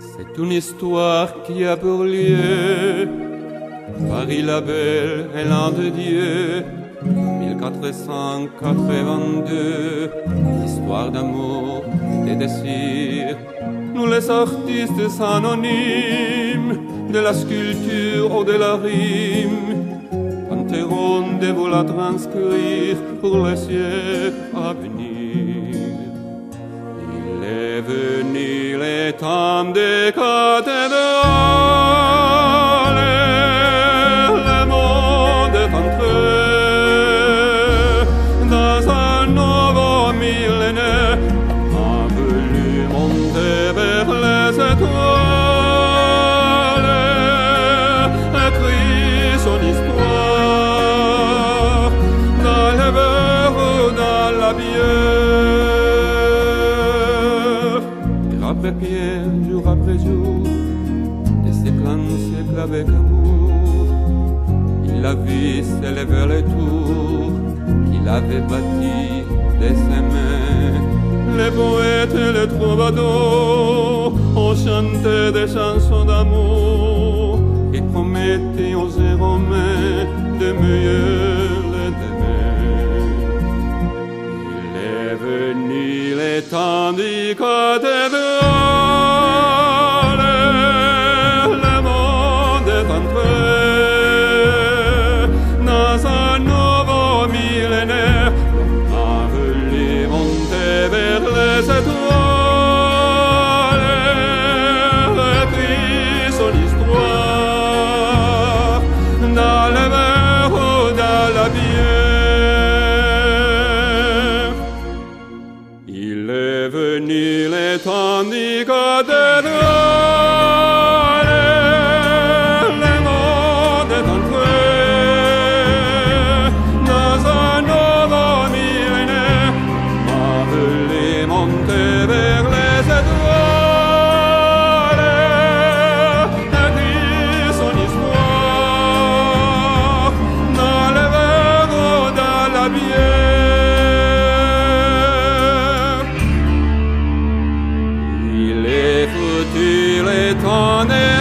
C'est une histoire qui a pour lieu Paris la belle et l'an de Dieu 1482 Histoire d'amour et de cire Nous les artistes anonymes De la sculpture ou de la rime Tenterons de vous la transcrire Pour les siècles à venir Il est venu le temps des cathédrales Le monde est entré dans un nouveau millénaire voulu monter vers les étoiles écrit son histoire dans le verre ou dans la bière après pierre, jour après jour des siècles en siècle avec amour il a vu s'élever les tours qu'il avait bâti de ses mains. Les poètes et les troubadours ont chanté des chansons d'amour temps du est venu le temps du cathédrale, Oh,